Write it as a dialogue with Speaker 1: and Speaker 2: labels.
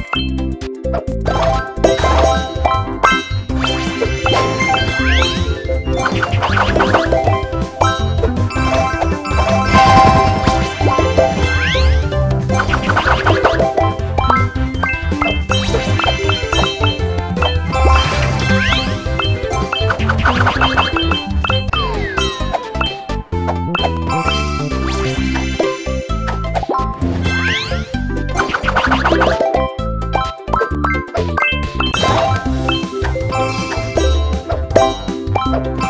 Speaker 1: Bye. Música